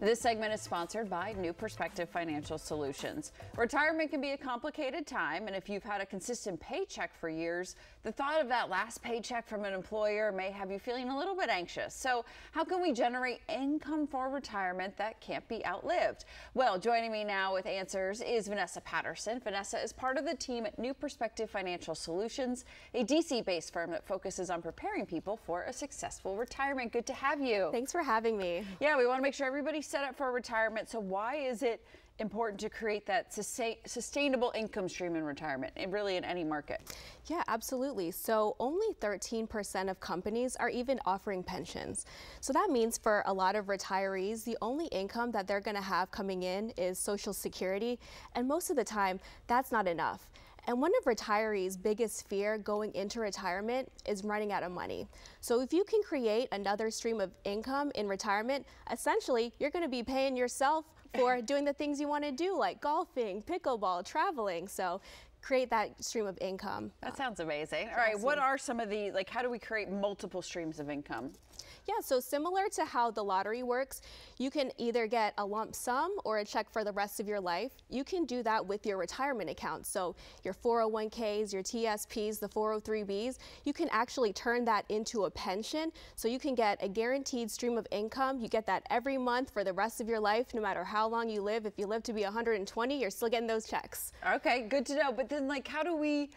This segment is sponsored by New Perspective Financial Solutions. Retirement can be a complicated time, and if you've had a consistent paycheck for years, the thought of that last paycheck from an employer may have you feeling a little bit anxious. So, how can we generate income for retirement that can't be outlived? Well, joining me now with answers is Vanessa Patterson. Vanessa is part of the team at New Perspective Financial Solutions, a DC based firm that focuses on preparing people for a successful retirement. Good to have you. Thanks for having me. Yeah, we want to make sure everybody set up for retirement. So why is it important to create that sustainable income stream in retirement and really in any market? Yeah, absolutely. So only 13% of companies are even offering pensions. So that means for a lot of retirees, the only income that they're going to have coming in is Social Security. And most of the time, that's not enough. And one of retirees' biggest fear going into retirement is running out of money. So if you can create another stream of income in retirement, essentially you're going to be paying yourself for doing the things you want to do, like golfing, pickleball, traveling. So create that stream of income. That sounds amazing. All right, awesome. what are some of the, like, how do we create multiple streams of income? Yeah, so similar to how the lottery works, you can either get a lump sum or a check for the rest of your life. You can do that with your retirement account. So your 401ks, your TSPs, the 403bs, you can actually turn that into a pension. So you can get a guaranteed stream of income. You get that every month for the rest of your life, no matter how long you live. If you live to be 120, you're still getting those checks. Okay, good to know. But then like, how do we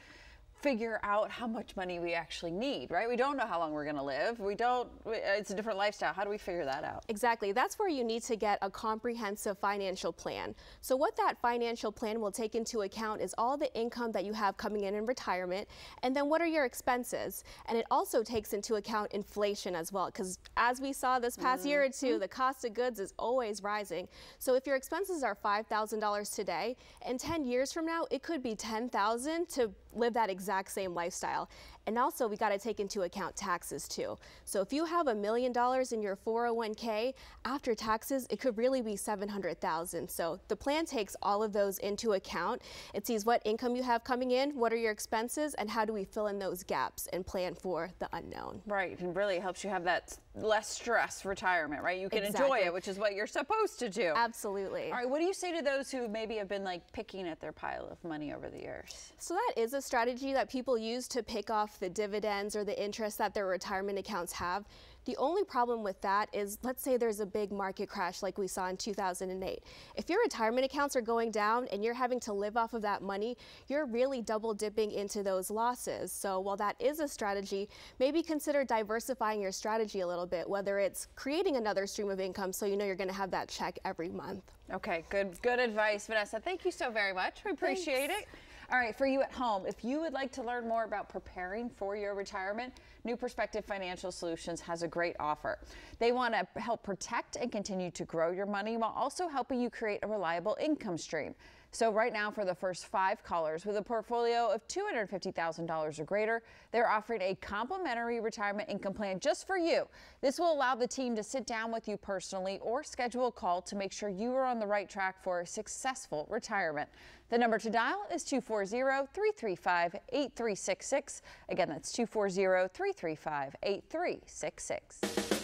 figure out how much money we actually need, right? We don't know how long we're going to live. We don't, it's a different lifestyle. How do we figure that out? Exactly. That's where you need to get a comprehensive financial plan. So, what that financial plan will take into account is all the income that you have coming in in retirement, and then what are your expenses? And it also takes into account inflation as well, because as we saw this past mm-hmm. year or two, the cost of goods is always rising. So, if your expenses are $5,000 today, in 10 years from now, it could be 10,000 to live that exact same lifestyle. And also we got to take into account taxes too. So if you have a million dollars in your 401k, after taxes, it could really be 700,000. So the plan takes all of those into account. It sees what income you have coming in, what are your expenses, and how do we fill in those gaps and plan for the unknown. Right, and really helps you have that less stress retirement, right? You can exactly. enjoy it, which is what you're supposed to do. Absolutely. All right, what do you say to those who maybe have been like picking at their pile of money over the years? So that is a a strategy that people use to pick off the dividends or the interest that their retirement accounts have. The only problem with that is, let's say there's a big market crash like we saw in 2008. If your retirement accounts are going down and you're having to live off of that money, you're really double dipping into those losses. So while that is a strategy, maybe consider diversifying your strategy a little bit, whether it's creating another stream of income so you know you're going to have that check every month. Okay, good good advice, Vanessa. Thank you so very much. We appreciate Thanks. it. All right, for you at home, if you would like to learn more about preparing for your retirement, New Perspective Financial Solutions has a great offer. They want to help protect and continue to grow your money while also helping you create a reliable income stream. So right now for the first five callers with a portfolio of $250,000 or greater, they're offering a complimentary retirement income plan just for you. This will allow the team to sit down with you personally or schedule a call to make sure you are on the right track for a successful retirement. The number to dial is 240-335-8366. Again, that's 240-335-8366.